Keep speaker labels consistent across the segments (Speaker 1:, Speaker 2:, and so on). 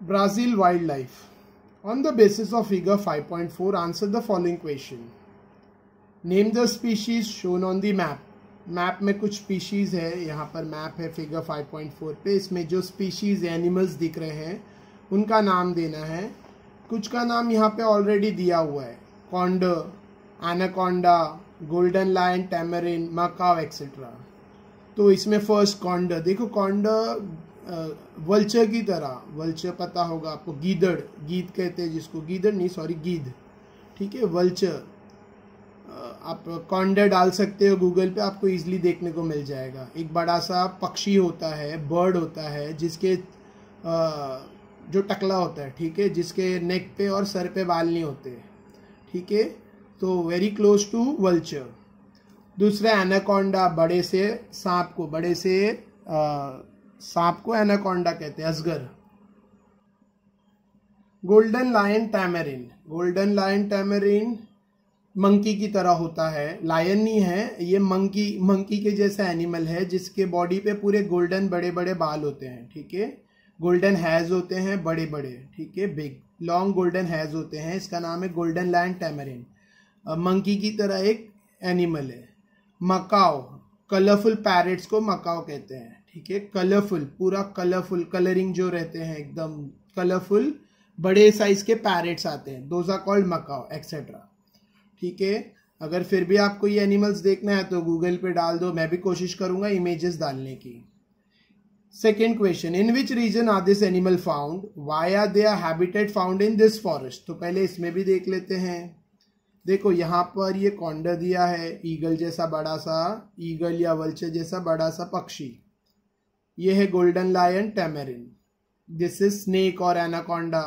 Speaker 1: Brazil wildlife. On the basis of figure 5.4, answer the following question. Name the species shown on the map. Map में कुछ species है यहाँ पर map है figure 5.4 पे इसमें जो स्पीशीज एनिमल्स दिख रहे हैं उनका नाम देना है कुछ का नाम यहाँ पे ऑलरेडी दिया हुआ है condor anaconda golden line tamarin macaw etcetera तो इसमें फ़र्स्ट कॉन्डर देखो कॉन्डर वल्चर की तरह वल्चर पता होगा आपको, गीदड़ गीद कहते हैं जिसको, गीदड़ नहीं सॉरी गीद ठीक है वल्चर आप कॉन्डर डाल सकते हो गूगल पे, आपको इजीली देखने को मिल जाएगा। एक बड़ा सा पक्षी होता है बर्ड होता है, जिसके जो टकला होता है, ठीक है, जिसके नेक पे और सर पे बाल नहीं होते, ठीक है तो वेरी क्लोज टू वल्चर दूसरा एनाकोंडा बड़े से सांप को, बड़े से सांप को एनाकोंडा कहते हैं, Asghar. Golden lion tamarin. Golden lion tamarin monkey की तरह होता है। लायन नहीं है, ये मंकी मंकी के जैसा एनिमल है, जिसके बॉडी पे पूरे गोल्डन बड़े बड़े बाल होते हैं, ठीक है? गोल्डन हैज़ होते हैं बड़े बड़े ठीक है? बिग, लॉन्ग गोल्डन हैज़ होते हैं, इसका नाम है गोल्डन लायन टैमरिन। मंकी की तरह एक एनिमल है। मकाओ, कलरफुल पैरेट्स को मकाओ कहते हैं। ठीक है? कलरफुल पूरा कलरफुल कलरिंग जो रहते हैं, एकदम कलरफुल बड़े साइज़ के पैरेट्स आते हैं। Those are called macaw etcetera ठीक है? अगर फिर भी आपको ये एनिमल्स देखना है तो गूगल पे डाल दो। मैं भी कोशिश करूँगा इमेजेस डालने की। Second question in which region are this animal found why are they are habitat found in this forest तो पहले इसमें भी देख लेते हैं। देखो, यहाँ पर ये कॉन्डर दिया है, ईगल जैसा बड़ा सा, ईगल या वल्चर जैसा बड़ा सा पक्षी। ये है golden lion tamarin this is snake और एनाकोंडा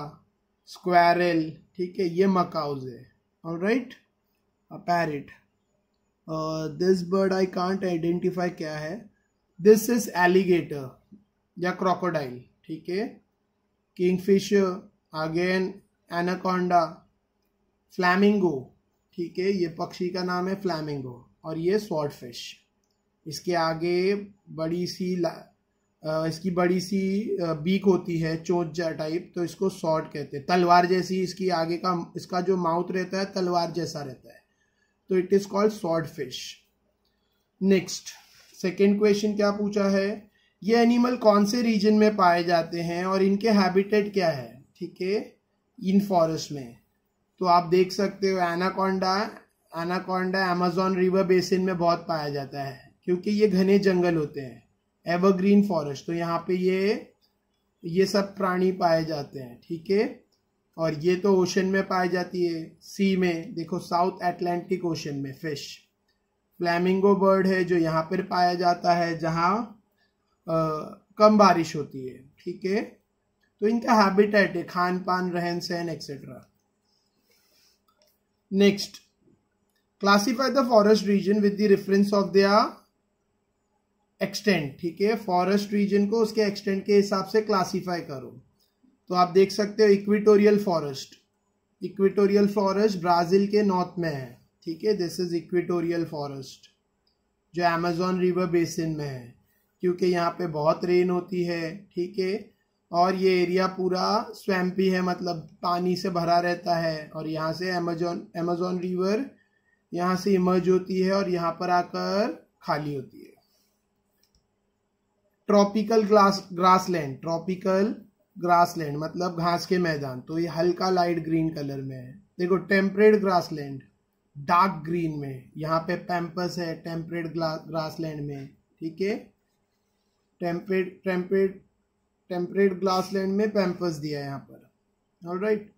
Speaker 1: स्क्वायरल ठीक है, ये मकाउज है. और right parrot this bird I can't identify क्या है? दिस इज़ एलिगेटर या क्रोकोडाइल ठीक है? किंगफिशर अगेन एनाकोंडा फ्लैमिंगो ठीक है? ये पक्षी का नाम है फ्लैमिंगो और ये स्वॉर्ड फ़िश इसके आगे बड़ी सी इसकी बड़ी सी बीक होती है, चोंच टाइप तो इसको सॉर्ट कहते हैं। तलवार जैसी इसकी आगे का, इसका जो माउथ रहता है, तलवार जैसा रहता है। तो it is called swordfish next second question क्या पूछा है? ये एनिमल कौन से रीजन में पाए जाते हैं और इनके हैबिटेट क्या है? ठीक है? इन फॉरेस्ट में। तो आप देख सकते हो anaconda anaconda Amazon river basin में बहुत पाया जाता है, क्योंकि ये घने जंगल होते हैं। एवरग्रीन फॉरेस्ट तो यहाँ पे ये ये सब प्राणी पाए जाते हैं, ठीक है? और ये तो ओशन में पाई जाती है, सी में, देखो, साउथ एटलांटिक ओशन में, फ़िश। फ्लैमिंगो बर्ड है जो यहाँ पर पाया जाता है, जहाँ कम बारिश होती है, ठीक है? तो इनका हैबिटेट है खान पान रहन सहन etcetera next classify the forest region with the reference of their extent ठीक है? फॉरेस्ट रीजन को उसके एक्सटेंट के हिसाब से क्लासीफाई करो। तो आप देख सकते हो equatorial forest equatorial forest Brazil के नॉर्थ में है, ठीक है? दिस इज़ इक्विटोरियल फॉरेस्ट जो अमेजोन रिवर बेसिन में है, क्योंकि यहाँ पे बहुत रेन होती है, ठीक है? और ये एरिया पूरा स्वैम्पी है मतलब पानी से भरा रहता है, और यहाँ से अमेजोन अमेजोन रिवर यहाँ से इमर्ज होती है, और यहाँ पर आकर खाली होती है। Tropical glass, grassland, tropical grassland मतलब घास के मैदान। तो ये हल्का लाइट ग्रीन कलर में है। देखो टेम्परेट ग्रासलैंड डार्क ग्रीन में। यहाँ पे पैम्पस है टेम्परेट ग्रासलैंड में, ठीक है? टेम्परेट टेम्परेट टेम्परेट ग्रासलैंड में पैम्पस दिया है यहाँ पर। ऑल राइट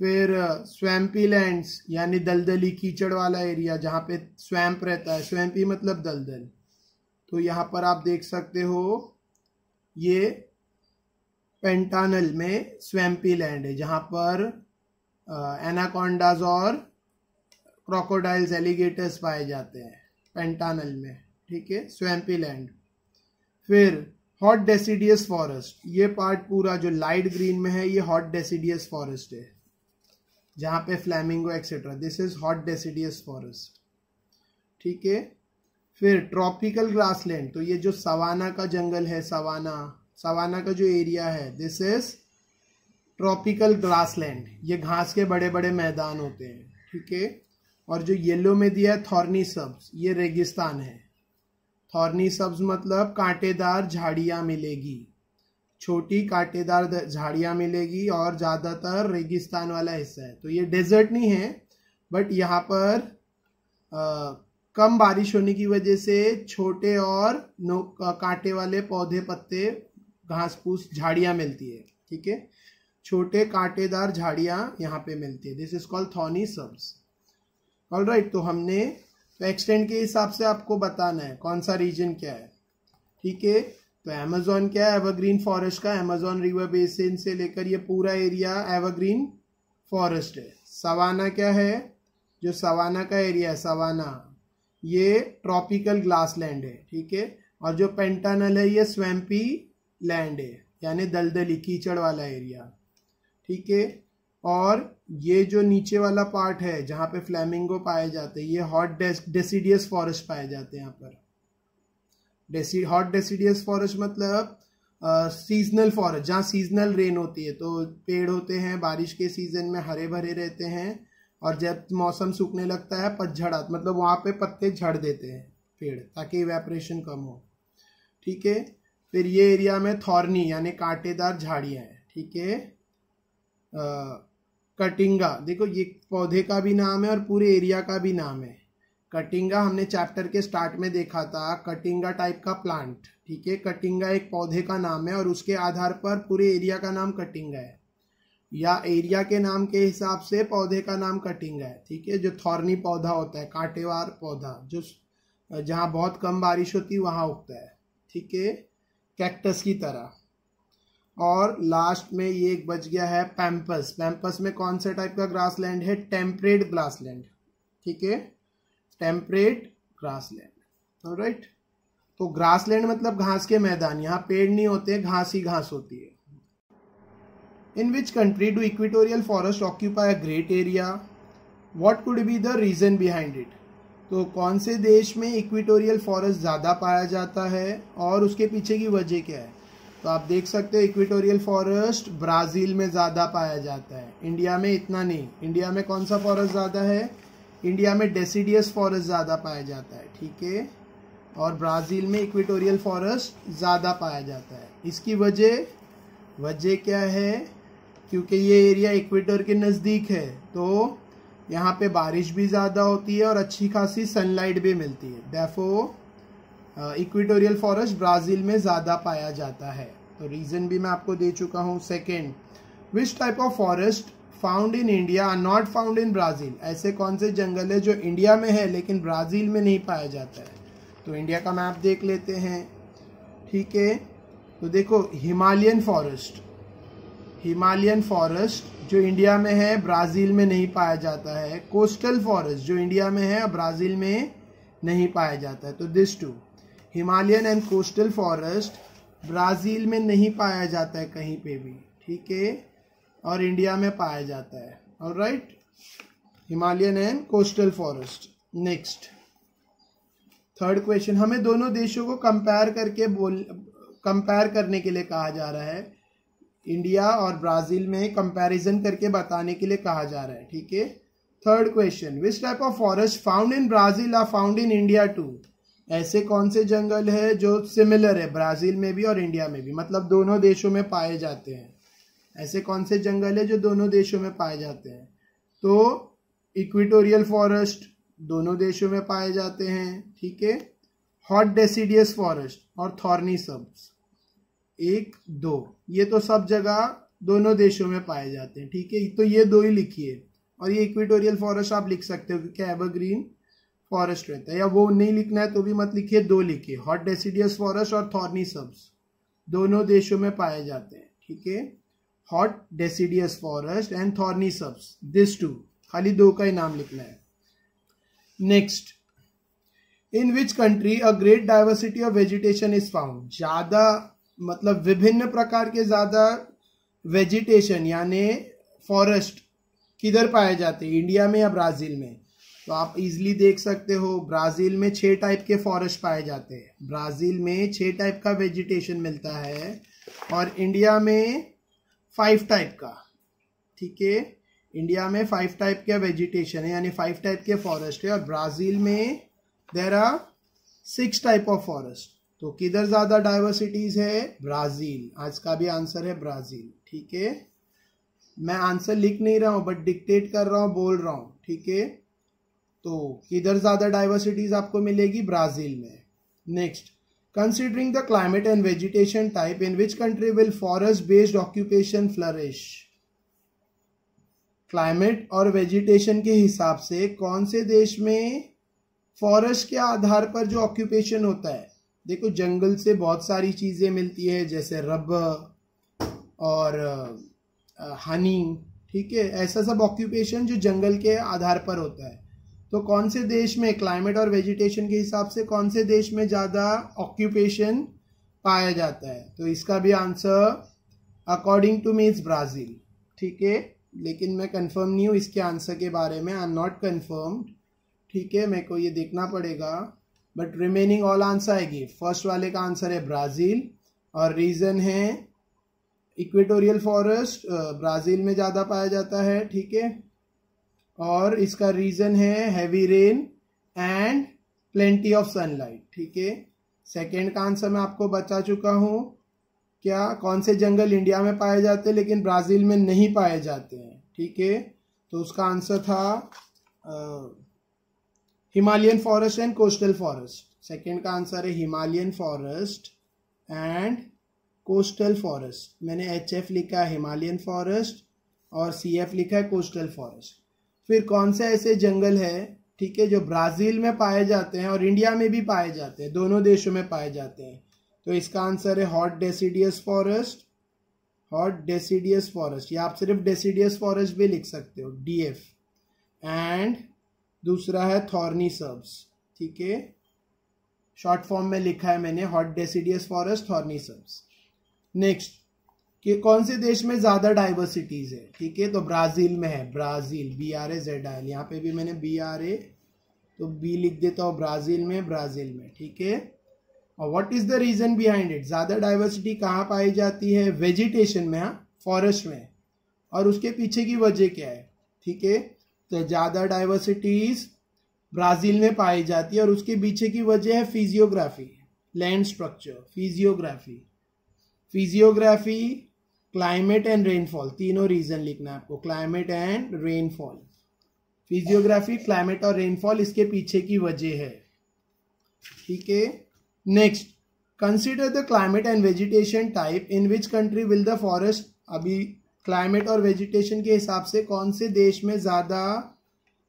Speaker 1: फिर स्वैम्पी लैंड्स यानी दलदली कीचड़ वाला एरिया जहाँ पे स्वैम्प रहता है। स्वैम्पी मतलब दलदल। तो यहाँ पर आप देख सकते हो, ये पेंटानल में स्वैम्पी लैंड है, जहाँ पर एनाकोंडाज और क्रोकोडाइल्स एलिगेटर्स पाए जाते हैं पेंटानल में, ठीक है स्वैम्पी लैंड फिर हॉट डेसिडियस फॉरेस्ट ये पार्ट पूरा जो लाइट ग्रीन में है, ये हॉट डेसिडियस फॉरेस्ट है, जहाँ पे flamingo etcetera this is hot deciduous forest ठीक है? फिर ट्रॉपिकल ग्रासलैंड तो ये जो सवाना का जंगल है सवाना सवाना का जो एरिया है दिस इज़ ट्रॉपिकल ग्रासलैंड ये घास के बड़े बड़े मैदान होते हैं ठीक है? और जो येलो में दिया है थॉर्नी सब्स ये रेगिस्तान है। थॉर्नी सब्स मतलब कांटेदार झाड़ियाँ मिलेगी। छोटी कांटेदार झाड़ियाँ मिलेगी और ज़्यादातर रेगिस्तान वाला हिस्सा है। तो ये डेजर्ट नहीं है बट यहाँ पर आ, कम बारिश होने की वजह से छोटे और नो कांटे वाले पौधे, पत्ते घास फूस झाड़ियाँ मिलती है, ठीक है? छोटे कांटेदार झाड़ियाँ यहाँ पे मिलती है। This is called thorny shrubs all right तो हमने तो एक्सटेंड के हिसाब से आपको बताना है, कौन सा रीजन क्या है, ठीक है? तो अमेजोन क्या है? एवरग्रीन फॉरेस्ट का अमेजोन रिवर बेसिन से लेकर ये पूरा एरिया एवरग्रीन फॉरेस्ट है। सवाना क्या है? जो सवाना का एरिया है सवाना ये ट्रॉपिकल ग्लास लैंड है, ठीक है? और जो पेंटानल है, ये स्वैम्पी लैंड है, यानी दलदली, कीचड़ वाला एरिया, ठीक है? और ये जो नीचे वाला पार्ट है, जहाँ पे फ्लैमिंगो पाए जाते हैं, ये हॉट डेसीडियस फॉरेस्ट पाए जाते हैं यहाँ पर। डेसी, हॉट डेसीडियस फॉरेस्ट मतलब सीजनल फॉरेस्ट, जहाँ सीजनल रेन होती है तो पेड़ होते हैं, बारिश के सीज़न में हरे भरे रहते हैं और जब मौसम सूखने लगता है, पतझड़ मतलब वहाँ पे पत्ते झड़ देते हैं, पेड़, ताकि इवेपरेशन कम हो। ठीक है? फिर ये एरिया में थॉर्नी यानी कांटेदार झाड़ियाँ हैं, ठीक है? कटिंगा, देखो ये पौधे का भी नाम है और पूरे एरिया का भी नाम है। कटिंगा हमने चैप्टर के स्टार्ट में देखा था, कटिंगा टाइप का प्लांट ठीक है? कटिंगा एक पौधे का नाम है और उसके आधार पर पूरे एरिया का नाम कटिंगा है। या एरिया के नाम के हिसाब से पौधे का नाम कटिंग है, ठीक है? जो थॉर्नी पौधा होता है, कांटेवार पौधा, जो जहाँ बहुत कम बारिश होती है, वहाँ उगता है, ठीक है? कैक्टस की तरह। और लास्ट में ये एक बच गया है पैम्पस पैम्पस में कौन से टाइप का ग्रास लैंड है? टेम्परेट ग्रास लैंड ठीक है? टेम्परेट ग्रास लैंड राइट तो ग्रास लैंड मतलब घास के मैदान, यहाँ पेड़ नहीं होते, घास ही घास होती है। In which country do equatorial forest occupy a great area what could be the reason behind it तो कौन से देश में इक्विटोरियल फॉरेस्ट ज़्यादा पाया जाता है और उसके पीछे की वजह क्या है? तो आप देख सकते हो इक्विटोरियल फॉरेस्ट ब्राज़ील में ज़्यादा पाया जाता है। इंडिया में इतना नहीं। इंडिया में कौन सा फॉरेस्ट ज़्यादा है? इंडिया में डेसीडियस फॉरेस्ट ज़्यादा पाया जाता है, ठीक है? और ब्राज़ील में इक्विटोरियल फॉरेस्ट ज़्यादा पाया जाता है। इसकी वजह? वजह क्या है? क्योंकि ये एरिया इक्वेटर के नज़दीक है तो यहाँ पे बारिश भी ज़्यादा होती है और अच्छी खासी सनलाइट भी मिलती है। डेफो इक्वेटोरियल फॉरेस्ट ब्राज़ील में ज़्यादा पाया जाता है। तो रीज़न भी मैं आपको दे चुका हूँ। Second which type of forest found in India are not found in Brazil ऐसे कौन से जंगल है जो इंडिया में है, लेकिन ब्राज़ील में नहीं पाया जाता है? तो इंडिया का मैप देख लेते हैं। ठीक है? तो देखो हिमालयन फॉरेस्ट हिमालयन फॉरेस्ट, जो इंडिया में है, ब्राज़ील में नहीं पाया जाता है। कोस्टल फॉरेस्ट, जो इंडिया में है ब्राज़ील में नहीं पाया जाता है। तो this two Himalayan and coastal forest Brazil में नहीं पाया जाता है कहीं पे भी, ठीक है? और इंडिया में पाया जाता है। और right Himalayan and coastal forest next third question हमें दोनों देशों को कंपेयर करके बोल कंपेयर करने के लिए कहा जा रहा है। इंडिया और ब्राज़ील में कंपैरिजन करके बताने के लिए कहा जा रहा है, ठीक है? Third question which type of forest found in Brazil are found in India too ऐसे कौन से जंगल है जो सिमिलर है, ब्राज़ील में भी और इंडिया में भी? मतलब दोनों देशों में पाए जाते हैं। ऐसे कौन से जंगल है जो दोनों देशों में पाए जाते हैं? तो इक्विटोरियल फॉरेस्ट दोनों देशों में पाए जाते हैं, ठीक है? हॉट डेसीडियस फॉरेस्ट और थॉर्नी सब्स एक, दो। ये तो सब जगह दोनों देशों में पाए जाते हैं, ठीक है? तो ये दो ही लिखिए। और ये इक्विटोरियल फॉरेस्ट आप लिख सकते हो, क्योंकि एवरग्रीन फॉरेस्ट रहता है। या वो नहीं लिखना है तो भी मत लिखिए, दो लिखिए। हॉट डेसिडियस फॉरेस्ट और थॉर्नी सब्स दोनों देशों में पाए जाते हैं, ठीक है? Hot deciduous forest and thorny shrubs this two खाली दो का ही नाम लिखना है। Next in which country a great diversity of vegetation is found ज़्यादा मतलब विभिन्न प्रकार के ज़्यादा वेजिटेशन यानी फॉरेस्ट किधर पाए जाते हैं? इंडिया में या ब्राज़ील में? तो आप इजीली देख सकते हो ब्राज़ील में छह टाइप के फॉरेस्ट पाए जाते हैं। ब्राज़ील में छह टाइप का वेजिटेशन मिलता है और इंडिया में फाइव टाइप का। ठीक है? इंडिया में फाइव टाइप के वेजिटेशन है, यानी फाइव टाइप के फॉरेस्ट है और ब्राज़ील में there are six type of forest तो किधर ज़्यादा डाइवर्सिटीज है? ब्राज़ील। आज का भी आंसर है ब्राज़ील, ठीक है? मैं आंसर लिख नहीं रहा हूँ बट डिक्टेट कर रहा हूँ, बोल रहा हूँ, ठीक है? तो किधर ज़्यादा डाइवर्सिटीज आपको मिलेगी? ब्राज़ील में। Next considering the climate and vegetation type in which country will forest based occupation flourish climate और वेजिटेशन के हिसाब से कौन से देश में फॉरेस्ट के आधार पर जो ऑक्यूपेशन होता है? देखो, जंगल से बहुत सारी चीज़ें मिलती है, जैसे रबर और हनी, ठीक है? ऐसा सब ऑक्यूपेशन जो जंगल के आधार पर होता है। तो कौन से देश में क्लाइमेट और वेजिटेशन के हिसाब से, कौन से देश में ज़्यादा ऑक्यूपेशन पाया जाता है? तो इसका भी answer according to means Brazil ठीक है? लेकिन मैं कंफर्म नहीं हूँ इसके आंसर के बारे में। आई एम नॉट कन्फर्म ठीक है? मेरे को ये देखना पड़ेगा। बट रिमेनिंग ऑल आंसर आएगी फ़र्स्ट वाले का आंसर है ब्राज़ील और रीज़न है इक्वेटोरियल फॉरेस्ट ब्राज़ील में ज़्यादा पाया जाता है, ठीक है? और इसका रीजन है heavy rain and plenty of sunlight ठीक है? सेकेंड का आंसर मैं आपको बता चुका हूँ, क्या कौन से जंगल इंडिया में पाए जाते हैं, लेकिन ब्राज़ील में नहीं पाए जाते हैं, ठीक है? तो उसका आंसर था Himalayan forest and coastal forest second का आंसर है Himalayan forest and coastal forest मैंने एच एफ़ लिखा है हिमालयन फॉरेस्ट और सी एफ़ लिखा है कोस्टल फॉरेस्ट फिर कौन से ऐसे जंगल है, ठीक है, जो ब्राज़ील में पाए जाते हैं और इंडिया में भी पाए जाते हैं, दोनों देशों में पाए जाते हैं? तो इसका आंसर है hot deciduous forest hot deciduous forest या आप सिर्फ़ डेसीडियस फॉरेस्ट भी लिख सकते हो डी एफ़ एंड दूसरा है थॉर्नी सर्ब्स ठीक है? शॉर्ट फॉर्म में लिखा है मैंने hot deciduous forest thorny shrubs next कि कौन से देश में ज़्यादा डाइवर्सिटीज है? ठीक है तो ब्राज़ील में है, Brazil B R A Z I यहाँ पे भी मैंने बी आर ए तो बी लिख देता हूँ ब्राज़ील में ब्राज़ील में, ठीक है? और what is the reason behind it ज़्यादा डाइवर्सिटी कहाँ पाई जाती है? वेजिटेशन में हाँ फॉरेस्ट में. और उसके पीछे की वजह क्या है? ठीक है ज़्यादा डाइवर्सिटीज ब्राज़ील में पाई जाती है और उसके पीछे की वजह है physiography land structure physiography physiography climate and rainfall तीनों रीजन लिखना है आपको climate and rainfall physiography climate और रेनफॉल इसके पीछे की वजह है। ठीक है? Next consider the climate and vegetation type in which country will the forest अभी क्लाइमेट और वेजिटेशन के हिसाब से कौन से देश में ज़्यादा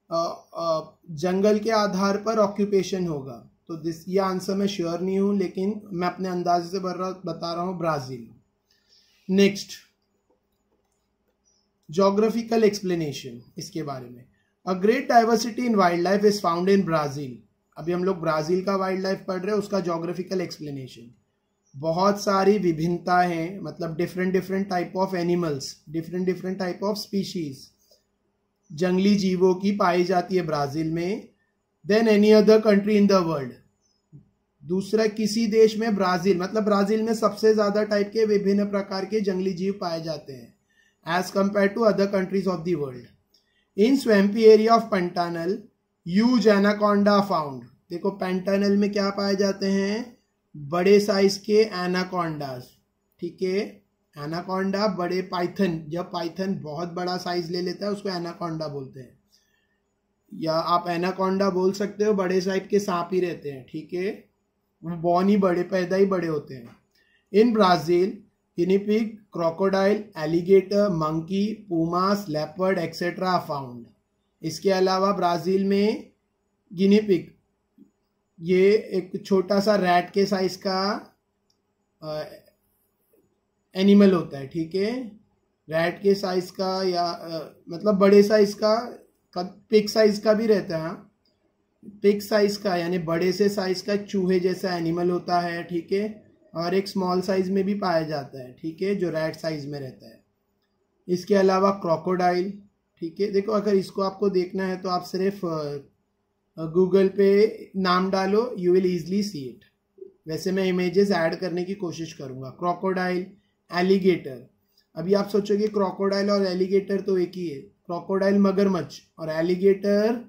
Speaker 1: जंगल के आधार पर ऑक्यूपेशन होगा? तो दिस ये आंसर मैं श्योर नहीं हूँ, लेकिन मैं अपने अंदाजे से बता रहा हूँ ब्राज़ील। नेक्स्ट जोग्राफिकल एक्सप्लेनेशन इसके बारे में। A great diversity in wild life is found in Brazil अभी हम लोग ब्राज़ील का वाइल्ड लाइफ पढ़ रहे हैं, उसका जोग्राफिकल एक्सप्लेनेशन बहुत सारी विभिन्नता है मतलब different different type of animals different different type of species जंगली जीवों की पाई जाती है ब्राज़ील में then any other country in the world दूसरा किसी देश में ब्राज़ील मतलब ब्राज़ील में सबसे ज़्यादा टाइप के विभिन्न प्रकार के जंगली जीव पाए जाते हैं as compare to other countries of the world in swampy area of Pantanal huge anaconda found देखो पेंटानल में क्या पाए जाते हैं? बड़े साइज़ के एनाकोंडास ठीक है? एनाकोंडा बड़े पाइथन जब पाइथन बहुत बड़ा साइज़ ले लेता है, उसको एनाकोंडा बोलते हैं। या आप एनाकोंडा बोल सकते हो, बड़े साइज़ के सांप ही रहते हैं, ठीक है? वो बॉन ही बड़े, पैदा ही बड़े होते हैं। In Brazil guinea pig crocodile alligator monkey pumas leopard etcetera found इसके अलावा ब्राज़ील में गिनीपिग ये एक छोटा सा रैट के साइज़ का एनिमल होता है ठीक है? रैट के साइज़ का या आ, मतलब बड़े साइज़ का पिक साइज़ का भी रहता है हाँ। पिक साइज़ का यानी बड़े से साइज़ का चूहे जैसा एनिमल होता है ठीक है? और एक स्मॉल साइज़ में भी पाया जाता है ठीक है? जो रैट साइज़ में रहता है। इसके अलावा क्रोकोडाइल ठीक है? देखो अगर इसको आपको देखना है तो आप सिर्फ़ गूगल पे नाम डालो you will easily see it वैसे मैं इमेजेस ऐड करने की कोशिश करूँगा। क्रोकोडाइल एलिगेटर अभी आप सोचोगे क्रोकोडाइल और एलिगेटर तो एक ही है। क्रोकोडाइल मगरमच्छ और एलिगेटर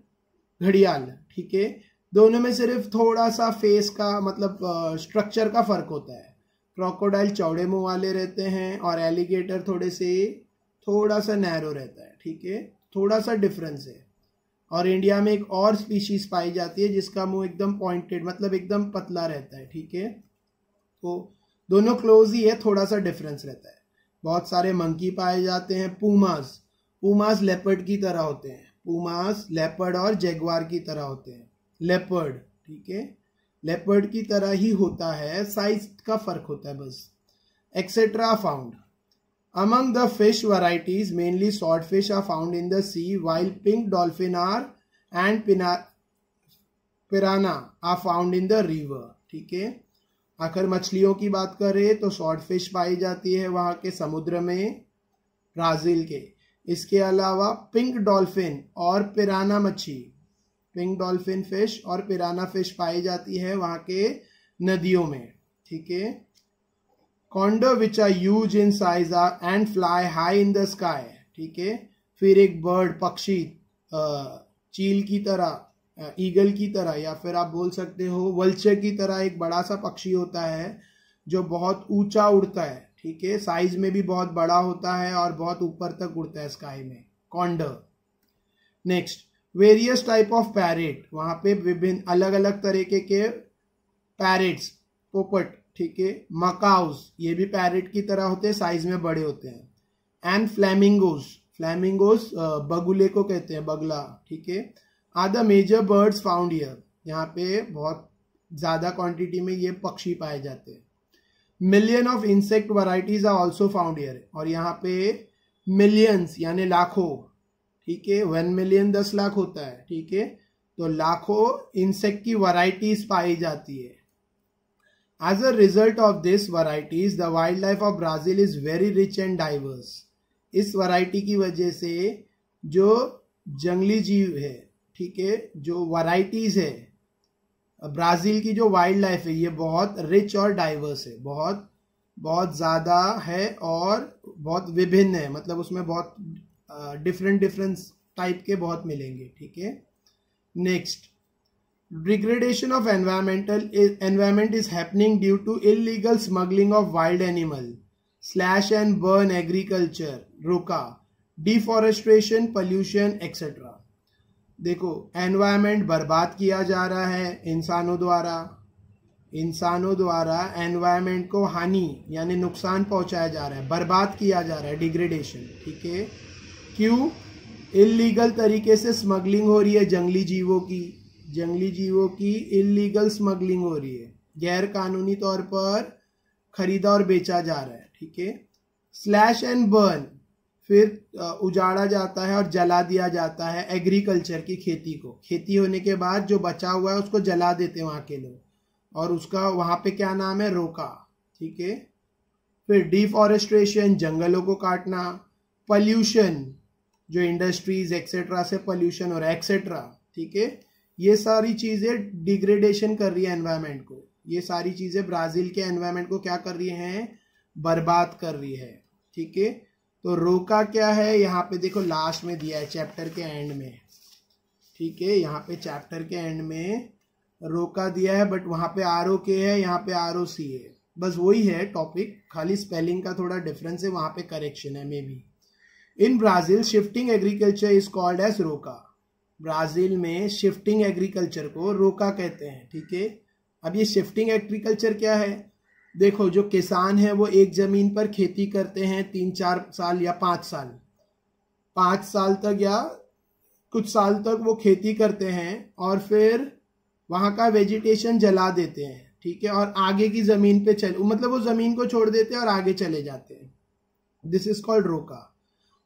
Speaker 1: घड़ियाल, ठीक है? दोनों में सिर्फ़ थोड़ा सा फेस का मतलब स्ट्रक्चर का फ़र्क होता है। क्रोकोडाइल चौड़े मुँह वाले रहते हैं और एलिगेटर थोड़े से, थोड़ा सा नैरो रहता है, ठीक है? थोड़ा सा डिफरेंस है। और इंडिया में एक और स्पीशीज पाई जाती है जिसका मुँह एकदम पॉइंटेड मतलब एकदम पतला रहता है, ठीक है? तो दोनों क्लोज ही है थोड़ा सा डिफरेंस रहता है। बहुत सारे मंकी पाए जाते हैं पूमास पूमास लेपर्ड की तरह होते हैं। पूमास लेपर्ड और जेगवार की तरह होते हैं। लेपर्ड ठीक है? लेपर्ड की तरह ही होता है साइज़ का फ़र्क होता है बस। Etcetera found Among the fish varieties, mainly swordfish are found in the sea, while pink dolphin are and piranha are found in the river. ठीक है आखिर मछलियों की बात करें तो स्वॉर्डफिश पाई जाती है वहाँ के समुद्र में ब्राज़ील के इसके अलावा पिंक डॉल्फिन और पिराना मच्छी पिंक डॉल्फिन फ़िश और पिराना फ़िश पाई जाती है वहाँ के नदियों में ठीक है condor which are huge in size are and fly high in the sky ठीक है? फिर एक बर्ड पक्षी चील की तरह ईगल की तरह, या फिर आप बोल सकते हो वल्चर की तरह एक बड़ा सा पक्षी होता है जो बहुत ऊँचा उड़ता है, ठीक है? साइज़ में भी बहुत बड़ा होता है और बहुत ऊपर तक उड़ता है स्काई में। Condor. Next various type of parrot वहाँ पे विभिन्न अलग अलग तरीके के पैरेट्स पोपट ठीक है मकाउस ये भी पैरेट की तरह होते हैं साइज़ में बड़े होते हैं। एंड फ्लैमिंगोस फ्लैमिंगोस बगुले को कहते हैं, बगला, ठीक है। Are the major birds found here यहाँ पे बहुत ज़्यादा क्वांटिटी में ये पक्षी पाए जाते हैं। Million of insect varieties are also found here और यहाँ पे मिलियंस यानी लाखों, ठीक है वन मिलियन दस लाख होता है, ठीक है। तो लाखों इंसेक्ट की वराइटीज पाई जाती है। As a result of this varieties, the wildlife of Brazil is very rich and diverse. इस वैरायटी की वजह से जो जंगली जीव है ठीक है जो वैरायटीज है ब्राज़ील की जो वाइल्ड लाइफ है ये बहुत रिच और डाइवर्स है। बहुत बहुत ज़्यादा है और बहुत विभिन्न है। मतलब उसमें बहुत डिफरेंट डिफरेंट टाइप के बहुत मिलेंगे ठीक है। Next Degradation of environmental is, environment is happening due to illegal smuggling of wild animal, slash and burn agriculture, रोका डिफॉरेस्ट्रेशन पोल्यूशन एक्सेट्रा देखो एनवायरमेंट बर्बाद किया जा रहा है इंसानों द्वारा। इंसानों द्वारा एनवायरमेंट को हानि यानी नुकसान पहुँचाया जा रहा है बर्बाद किया जा रहा है डिग्रेडेशन ठीक है? क्यों? इलीगल तरीके से स्मगलिंग हो रही है जंगली जीवों की। जंगली जीवों की इलीगल स्मगलिंग हो रही है। गैर कानूनी तौर पर खरीदा और बेचा जा रहा है, ठीक है? स्लैश एंड बर्न फिर उजाड़ा जाता है और जला दिया जाता है एग्रीकल्चर की खेती को। खेती होने के बाद जो बचा हुआ है उसको जला देते हैं वहाँ के लोग। और उसका, वहाँ पे क्या नाम है? रोका, ठीक है? फिर डिफॉरेस्ट्रेशन जंगलों को काटना पल्यूशन जो इंडस्ट्रीज़ एक्सेट्रा से पॉल्यूशन और एक्सेट्रा ठीक है? ये सारी चीज़ें डिग्रेडेशन कर रही है एनवायरमेंट को। ये सारी चीज़ें ब्राज़ील के एनवायरमेंट को क्या कर रही हैं? बर्बाद कर रही है, ठीक है? तो रोका क्या है? यहाँ पे देखो लास्ट में दिया है चैप्टर के एंड में, ठीक है? यहाँ पे चैप्टर के एंड में रोका दिया है बट वहाँ पे आर ओ के है, यहाँ पे आर ओ सी है। बस वही है टॉपिक खाली स्पेलिंग का थोड़ा डिफरेंस है, वहाँ पे करेक्शन है may be in Brazil shifting agriculture is called as roca. Brazil में शिफ्टिंग एग्रीकल्चर को रोका कहते हैं, ठीक है? अब ये शिफ्टिंग एग्रीकल्चर क्या है? देखो, जो किसान है, वो एक ज़मीन पर खेती करते हैं तीन, चार साल या पाँच साल। पाँच साल तक या कुछ साल तक वो खेती करते हैं और फिर वहाँ का वेजिटेशन जला देते हैं, ठीक है? और आगे की ज़मीन पे चल मतलब वो ज़मीन को छोड़ देते हैं और आगे चले जाते हैं। दिस इज़ कॉल्ड रोका।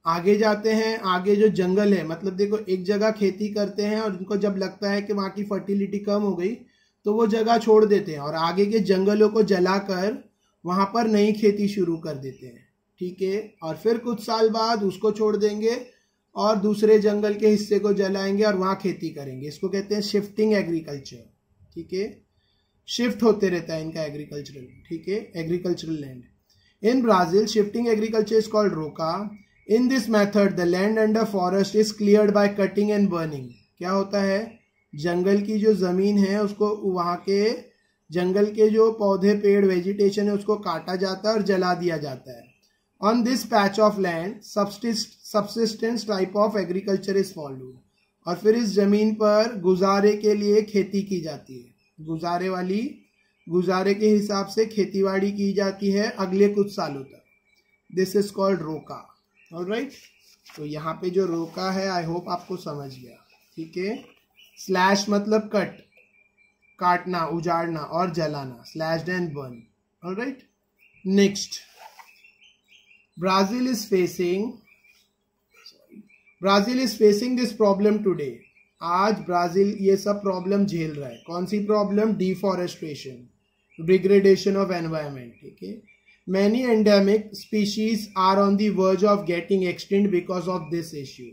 Speaker 1: आगे जाते हैं, आगे जो जंगल है मतलब देखो एक जगह खेती करते हैं और उनको जब लगता है कि वहाँ की फर्टिलिटी कम हो गई तो वो जगह छोड़ देते हैं और आगे के जंगलों को जलाकर वहाँ पर नई खेती शुरू कर देते हैं, ठीक है? और फिर कुछ साल बाद उसको छोड़ देंगे और दूसरे जंगल के हिस्से को जलाएँगे और वहाँ खेती करेंगे। इसको कहते हैं शिफ्टिंग एग्रीकल्चर ठीक है? शिफ्ट होते रहता है इनका एग्रीकल्चरल ठीक है? Agricultural land in Brazil shifting agriculture is called roca. In this method, the land under forest is cleared by cutting and burning. क्या होता है? जंगल की जो ज़मीन है उसको वहाँ के जंगल के जो पौधे पेड़ वेजिटेशन है उसको काटा जाता है और जला दिया जाता है। On this patch of land subsistence type of agriculture is follow और फिर इस ज़मीन पर गुजारे के लिए खेती की जाती है। गुजारे वाली गुजारे के हिसाब से खेतीबाड़ी की जाती है अगले कुछ सालों तक। This is called roca. All right तो यहाँ पे जो रोका है आई होप आपको समझ गया। ठीक है? स्लैश मतलब कट काटना, उजाड़ना और जलाना। Slash and burn all right next Brazil is facing Brazil is facing this problem today आज ब्राज़ील ये सब प्रॉब्लम झेल रहा है। कौन सी problem deforestation degradation of environment ठीक okay many endemic species are on the verge of getting extinct because of this issue.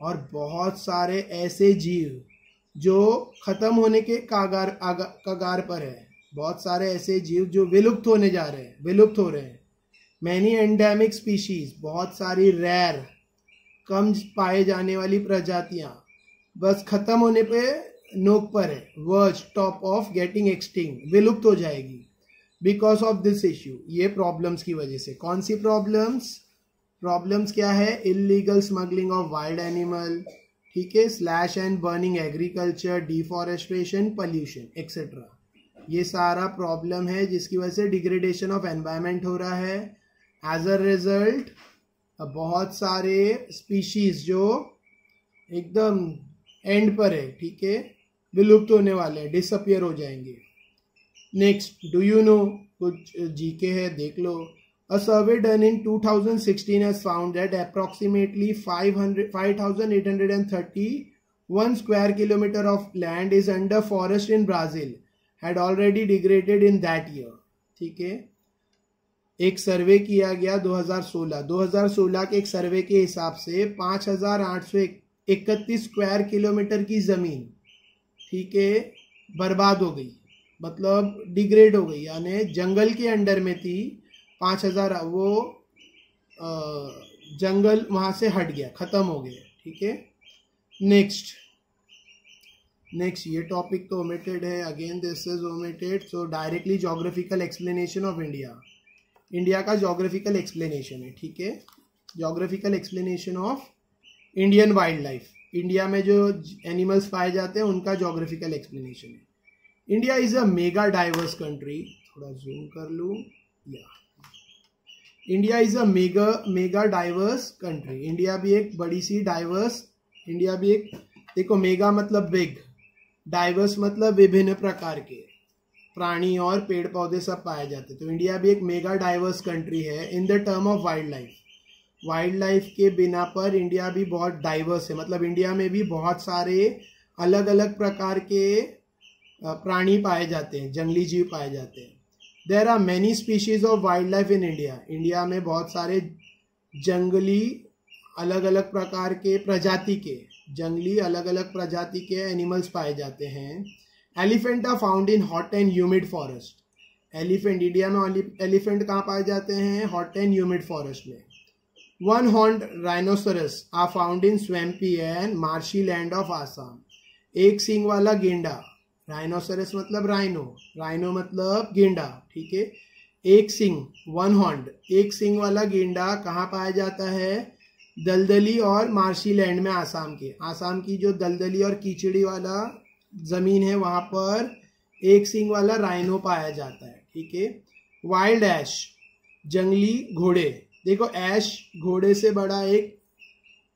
Speaker 1: और बहुत सारे ऐसे जीव जो खत्म होने के कागार कगार पर है। बहुत सारे ऐसे जीव जो विलुप्त होने जा रहे हैं, विलुप्त हो रहे हैं। मैनी एंडेमिक स्पीशीज बहुत सारी रैर कम पाए जाने वाली प्रजातियाँ, बस खत्म होने पे नोक पर है। Verge top of getting extinct विलुप्त हो जाएगी। बिकॉज़ ऑफ़ दिस इश्यू ये प्रॉब्लम्स की वजह से। कौन सी प्रॉब्लम्स प्रॉब्लम्स क्या है? Illegal smuggling of wild animal ठीक है? Slash and burning agriculture deforestation pollution etcetera ये सारा प्रॉब्लम है जिसकी वजह से डिग्रेडेशन ऑफ़ एनवायरमेंट हो रहा है। एज अ रिज़ल्ट बहुत सारे स्पीशीज जो एकदम एंड पर है, ठीक है? विलुप्त होने वाले हैं डिसअपियर हो जाएँगे। नेक्स्ट डू यू नो कुछ जीके है? देख लो। A survey done in 2016 has found that approximately 500 5830 one square kilometre of land is under forest in Brazil had already degraded in that year ठीक है? एक सर्वे किया गया 2016 2016 के एक सर्वे के हिसाब से 5831 स्क्वायर किलोमीटर की ज़मीन, ठीक है, बर्बाद हो गई। मतलब डिग्रेड हो गई, यानी जंगल के अंडर में थी पाँच हज़ार, वो जंगल वहाँ से हट गया, ख़त्म हो गया, ठीक है? नेक्स्ट नेक्स्ट ये टॉपिक तो ओमेटेड है again this is omitted so directly geographical explanation of India India का जोग्राफिकल एक्सप्लेनेशन है, ठीक है? Geographical explanation of Indian wild life India में जो एनिमल्स पाए जाते हैं, उनका जोग्राफिकल एक्सप्लेनेशन है। India is a mega diverse country थोड़ा जूम कर लू। या India is a mega mega diverse country India भी एक बड़ी सी डाइवर्स इंडिया भी एक देखो मेगा मतलब बिग डाइवर्स मतलब विभिन्न प्रकार के। प्राणी और पेड़ पौधे सब पाए जाते तो इंडिया भी एक मेगा डाइवर्स कंट्री है in the term of wild life wild life के बिना पर इंडिया भी बहुत डाइवर्स है। मतलब इंडिया में भी बहुत सारे अलग अलग प्रकार के प्राणी पाए जाते हैं, जंगली जीव पाए जाते हैं। There are many species of wild life in India India में बहुत सारे जंगली अलग अलग प्रकार के प्रजाति के, जंगली अलग अलग प्रजाति के एनिमल्स पाए जाते हैं। Elephant are found in hot and humid forest elephant India में एलिफेंट कहाँ पाए जाते हैं? हॉट एंड ह्यूमिड फॉरेस्ट में। One horned rhinoceros are found in swampy and marshy land of Assam एक सिंग वाला गेंडा राइनोसरस मतलब राइनो राइनो मतलब गेंडा, ठीक है? एक सिंग वन हॉन्ड एक सिंग वाला गेंडा कहाँ पाया जाता है? दलदली और मार्शी लैंड में आसाम के। आसाम की जो दलदली और कीचड़ी वाला ज़मीन है, वहाँ पर एक सिंग वाला राइनो पाया जाता है, ठीक है? वाइल्ड ऐश जंगली घोड़े. देखो ऐश घोड़े से बड़ा एक,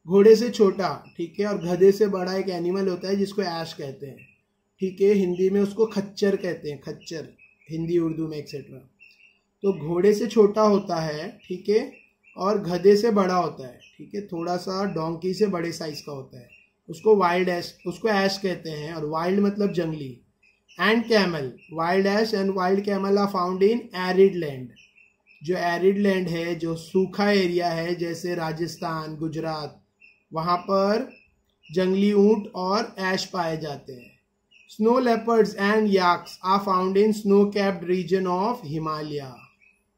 Speaker 1: घोड़े से छोटा, ठीक है? और गधे से बड़ा एक एनिमल होता है जिसको ऐश कहते हैं। ठीक है, हिंदी में उसको खच्चर कहते हैं, खच्चर, हिंदी, उर्दू में एक्सेट्रा तो घोड़े से छोटा होता है, ठीक है, और गधे से बड़ा होता है, ठीक है थोड़ा सा डोंकी से बड़े साइज़ का होता है. उसको वाइल्ड एश उसको ऐश कहते हैं, और वाइल्ड मतलब जंगली. And camel wild ass and wild camel are found in arid land जो एरिड लैंड है, जो सूखा एरिया है, जैसे राजस्थान, गुजरात, वहाँ पर जंगली ऊँट और ऐश पाए जाते हैं. Leopards and yaks are found in snow capped region of Himalaya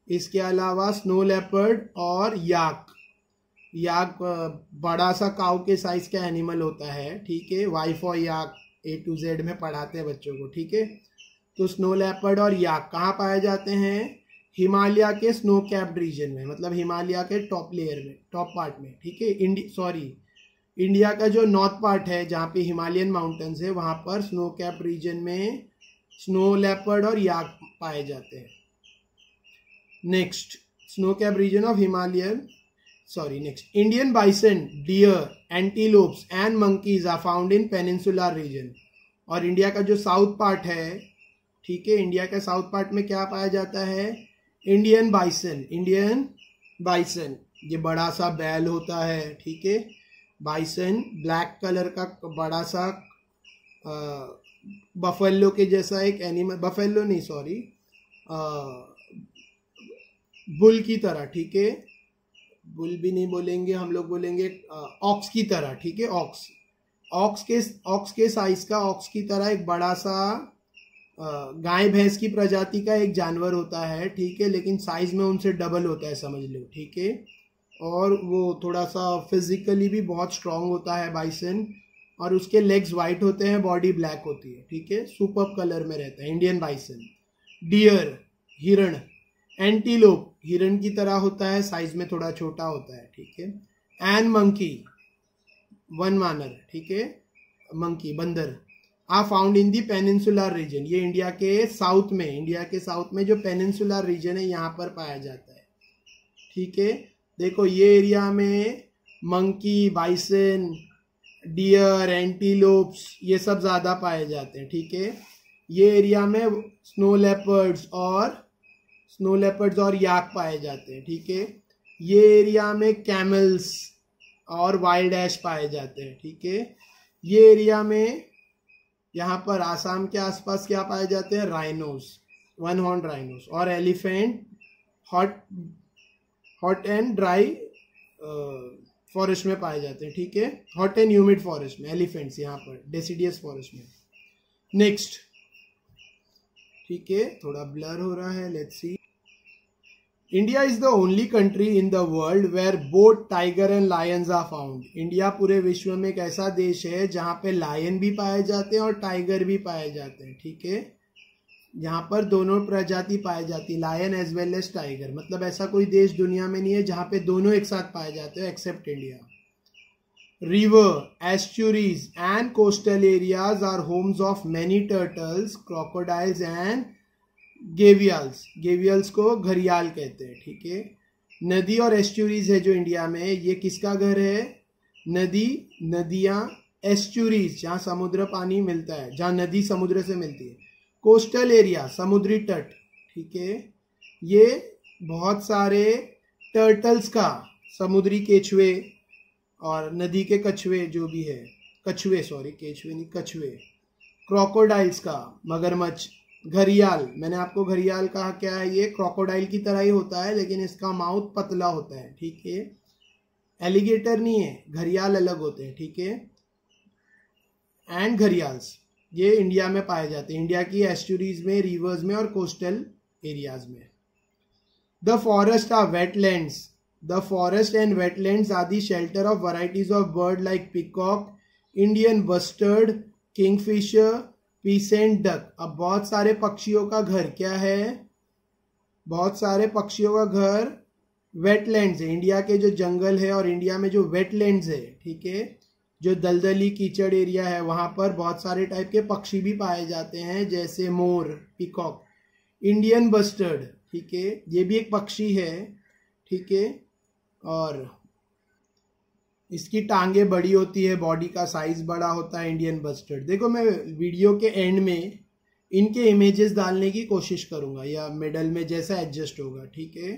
Speaker 1: इसके अलावा स्नो लेपर्ड और याक याक बड़ा सा काउ के साइज़ का एनिमल होता है, ठीक है? वाइफ और याक ए टू जेड में पढ़ाते हैं बच्चों को, ठीक है? तो स्नो लेपर्ड और याक कहाँ पाए जाते हैं? हिमालय के स्नो कैप्ड रीजन में मतलब हिमालय के टॉप लेयर में टॉप पार्ट में, ठीक है? इंडी सॉरी इंडिया का जो नॉर्थ पार्ट है, जहाँ पे हिमालयन माउंटेन्स है, वहाँ पर स्नो कैप रीजन में स्नो लेपर्ड और याक पाए जाते हैं। Next snow cap region of Himalayan sorry next Indian bison deer antelopes and monkeys are found in peninsular region और इंडिया का जो साउथ पार्ट है, ठीक है, इंडिया के साउथ पार्ट में क्या पाया जाता है? इंडियन बाइसन इंडियन बाइसन ये बड़ा सा बैल होता है, ठीक है। बाइसन, ब्लैक कलर का बड़ा सा बफेलो के जैसा एक एनिमल, बफेलो नहीं, सॉरी बुल की तरह, ठीक है? बुल भी नहीं बोलेंगे, हम लोग बोलेंगे ऑक्स की तरह, ठीक है? ऑक्स। ऑक्स के ऑक्स के साइज़ का, ऑक्स की तरह एक बड़ा सा गाय भैंस की प्रजाति का एक जानवर होता है, ठीक है? लेकिन साइज़ में उनसे डबल होता है, समझ लो, ठीक है? और वो थोड़ा सा फिजिकली भी बहुत स्ट्रांग होता है बाइसन और उसके लेग्स वाइट होते हैं बॉडी ब्लैक होती है, ठीक है? सुपर कलर में रहता है इंडियन बाइसन डियर हिरण एंटीलोप हिरण की तरह होता है साइज़ में थोड़ा छोटा होता है, ठीक है? एन मंकी वन मानर ठीक है? मंकी बंदर. Are found in the peninsular region ये इंडिया के साउथ में इंडिया के साउथ में जो पेनिनसुलर रीजन है, यहाँ पर पाया जाता है, ठीक है? देखो, ये एरिया में मंकी बाइसन डियर एंटीलोप्स ये सब ज़्यादा पाए जाते हैं, ठीक है? ये एरिया में स्नो लेपर्ड्स और स्नो लेपर्ड्स और याक पाए जाते हैं, ठीक है? ये एरिया में कैमल्स और वाइल्ड एश पाए जाते हैं, ठीक है? ये एरिया में यहाँ पर आसाम के आसपास क्या पाए जाते हैं? राइनोस वन हॉर्न राइनोस और elephant hot hot and dry forest में पाए जाते हैं, ठीक है? हॉट एंड ह्यूमिड फॉरेस्ट में, एलिफेंट्स यहाँ पर डेसीडियस फॉरेस्ट में। नेक्स्ट ठीक है? थोड़ा ब्लर हो रहा है let's see India is the only country in the world where both tiger and lions are found India पूरे विश्व में एक ऐसा देश है जहाँ पे लायन भी पाए जाते हैं और टाइगर भी पाए जाते हैं, ठीक है? यहाँ पर दोनों प्रजाति पाए जाती lion as well as tiger मतलब ऐसा कोई देश दुनिया में नहीं है जहाँ पे दोनों एक साथ पाए जाते हैं except India river estuaries and coastal areas are homes of many turtles crocodiles and gavials gavials को घरियाल कहते हैं, ठीक है? नदी और एस्चुरीज है जो इंडिया में, ये किसका घर है? नदी, नदियाँ एस्चुरीज जहाँ समुद्र पानी मिलता है, जहाँ नदी समुद्र से मिलती है। कोस्टल एरिया, समुद्री तट, ठीक है? ये बहुत सारे टर्टल्स का समुद्री केचुए और नदी के कछुए जो भी है, कछुए सॉरी केचुए नहीं, कछुए क्रोकोडाइल्स का मगरमच्छ घरियाल मैंने आपको घरियाल कहा क्या है, ये क्रोकोडाइल की तरह ही होता है, लेकिन इसका माउथ पतला होता है, ठीक है? एलिगेटर नहीं है घरियाल अलग होते हैं, ठीक है? एंड घरियाल्स ये इंडिया में पाए जाते हैं। इंडिया की एस्टूरीज में रिवर्स में और कोस्टल एरियाज़ में। The forest are wetlands the forest and wetlands are the shelter of varieties of bird like peacock Indian bustard kingfisher pheasant duck अब बहुत सारे पक्षियों का घर क्या है? बहुत सारे पक्षियों का घर वेटलैंड्स है। इंडिया के जो जंगल है और इंडिया में जो वेटलैंड्स है, ठीक है? जो दलदली कीचड़ एरिया है, वहाँ पर बहुत सारे टाइप के पक्षी भी पाए जाते हैं, जैसे मोर, पिकॉक, इंडियन बस्टर्ड, ठीक है? ये भी एक पक्षी है, ठीक है? और इसकी टांगे बड़ी होती है बॉडी का साइज़ बड़ा होता है इंडियन बस्टर्ड। देखो, मैं वीडियो के एंड में इनके इमेजेस डालने की कोशिश करूँगा, या मिडल में जैसा एडजस्ट होगा, ठीक है?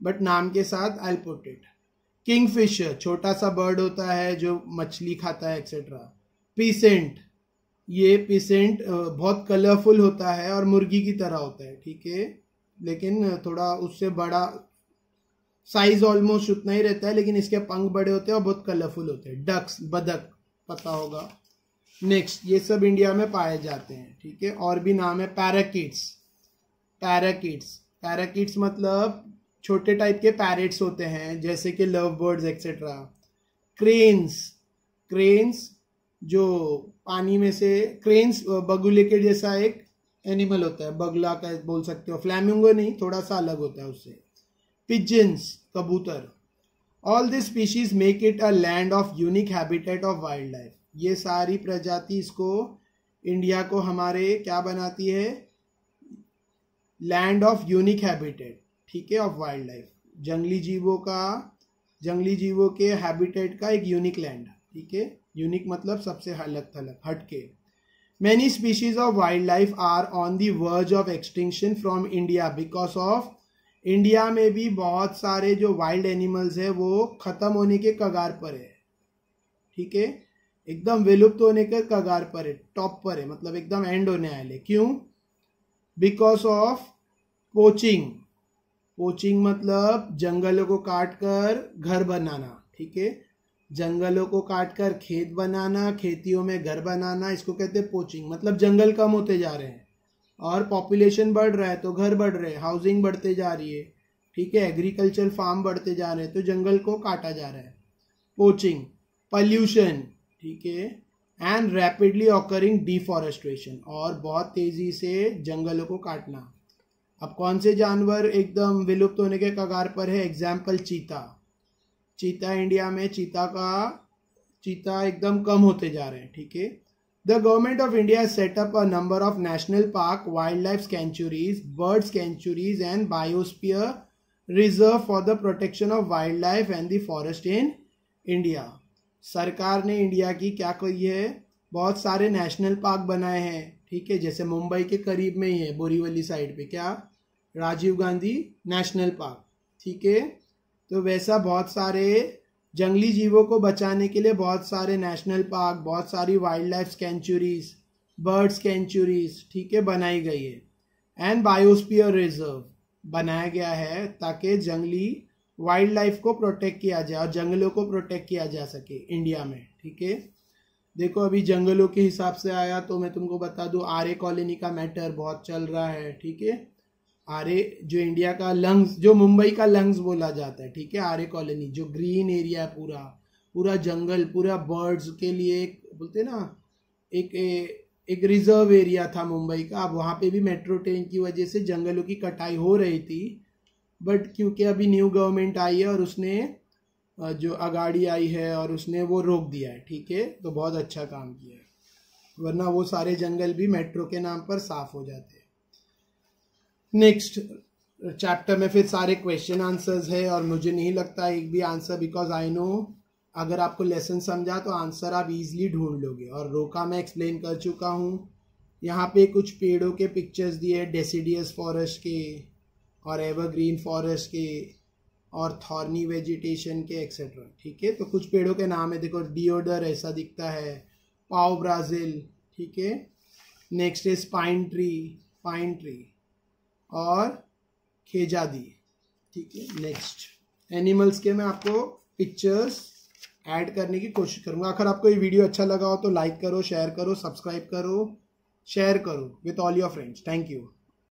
Speaker 1: बट नाम के साथ I put it kingfisher छोटा सा बर्ड होता है जो मछली खाता है एक्सेट्रा पीसेंट ये पीसेंट बहुत कलरफुल होता है और मुर्गी की तरह होता है, ठीक है? लेकिन थोड़ा उससे बड़ा साइज़ ऑलमोस्ट उतना ही रहता है, लेकिन इसके पंख बड़े होते हैं और बहुत कलरफुल होते हैं. डक्स बदक, पता होगा. नेक्स्ट ये सब इंडिया में पाए जाते हैं, ठीक है? और भी नाम है पैराकिट्स पैराकिट्स पैराकिट्स मतलब छोटे टाइप के पैरेट्स होते हैं, जैसे कि love birds etcetera cranes cranes जो पानी में से क्रेन्स बगुले के जैसा एक एनिमल होता है, बगला का बोल सकते हो। फ्लैमिंगो नहीं, थोड़ा सा अलग होता है उससे। पिजन्स कबूतर. All this species make it a land of unique habitat of wild life ये सारी प्रजाति इसको इंडिया को हमारे क्या बनाती है? लैंड ऑफ़ यूनिक हैबिटेट ठीक है ऑफ़ वाइल्ड लाइफ जंगली जीवों का, जंगली जीवों के हैबिटेट का एक यूनिक लैंड ठीक है? यूनिक मतलब सबसे अलग थलग, हटके। Many species of wild life are on the verge of extinction from India because of India में भी बहुत सारे जो वाइल्ड एनिमल्स है, वो खत्म होने के कगार पर है। ठीक है? एकदम विलुप्त होने के कगार पर है टॉप पर है मतलब एकदम एंड होने वाले। क्यों? बिकॉज़ ऑफ़ पोचिंग पोचिंग मतलब जंगलों को काट कर घर बनाना, ठीक है? जंगलों को काट कर खेत बनाना, खेतियों में घर बनाना, इसको कहते हैं पोचिंग। मतलब जंगल कम होते जा रहे हैं और पॉपुलेशन बढ़ रहा है तो घर बढ़ रहे हैं हाउसिंग बढ़ते जा रही है, ठीक है? एग्रीकल्चर फार्म बढ़ते जा रहे हैं तो जंगल को काटा जा रहा है। पोचिंग पल्यूशन ठीक है? एंड रैपिडली ऑकरिंग डिफॉरेस्ट्रेशन और बहुत तेज़ी से जंगलों को काटना। अब कौन से जानवर एकदम विलुप्त होने के कगार पर है? एग्ज़ाम्पल चीता। चीता इंडिया में चीता का, चीता एकदम कम होते जा रहे हैं, ठीक है? The government of India set up a number of national park wild life sanctuaries bird sanctuaries and biosphere reserve for the protection of wild life and the forest in India सरकार ने इंडिया की क्या कही है? बहुत सारे national park बनाए हैं। ठीक है, जैसे मुंबई के करीब में ही है, बोरीवली साइड पे, क्या? राजीव गांधी नेशनल पार्क, ठीक है? तो वैसा बहुत सारे जंगली जीवों को बचाने के लिए बहुत सारे नेशनल पार्क, बहुत सारी wild life sanctuaries bird sanctuaries ठीक है, बनाई गई है। एंड बायोस्पियर रिज़र्व बनाया गया है ताकि जंगली वाइल्ड लाइफ को प्रोटेक्ट किया जाए और जंगलों को प्रोटेक्ट किया जा सके इंडिया में, ठीक है? देखो अभी जंगलों के हिसाब से आया तो मैं तुमको बता दूँ आर्य कॉलोनी का मैटर बहुत चल रहा है ठीक है? आर्य जो इंडिया का लंग्स जो मुंबई का लंग्स बोला जाता है ठीक है? आर्य कॉलोनी जो ग्रीन एरिया है पूरा पूरा जंगल पूरा बर्ड्स के लिए एक बोलते ना एक ए, एक रिज़र्व एरिया था मुंबई का। अब वहाँ पे भी मेट्रो ट्रेन की वजह से जंगलों की कटाई हो रही थी बट क्योंकि अभी न्यू गवर्नमेंट आई है और उसने जो अगाड़ी आई है और उसने वो रोक दिया है, ठीक है? तो बहुत अच्छा काम किया है। वरना वो सारे जंगल भी मेट्रो के नाम पर साफ़ हो जाते हैं। नेक्स्ट चैप्टर में फिर सारे क्वेश्चन आंसर्स है और मुझे नहीं लगता एक भी आंसर बिकॉज़ आई नो अगर आपको लेसन समझा तो आंसर आप इजीली ढूंढ लोगे। और रोका मैं एक्सप्लेन कर चुका हूँ। यहाँ पे कुछ पेड़ों के पिक्चर्स दिए डेसीडियस फॉरेस्ट के और एवरग्रीन फॉरेस्ट के। और थॉर्नी वेजिटेशन के एक्सेट्रा ठीक है? तो कुछ पेड़ों के नाम है, देखो डिओडर ऐसा दिखता है पाओ ब्राज़िल, ठीक है? Next is pine tree pine tree और खेजादी, ठीक है? नेक्स्ट एनिमल्स के मैं आपको पिक्चर्स ऐड करने की कोशिश करूँगा। अगर आपको ये वीडियो अच्छा लगा हो तो लाइक करो शेयर करो सब्सक्राइब करो शेयर करो with all your friends thank you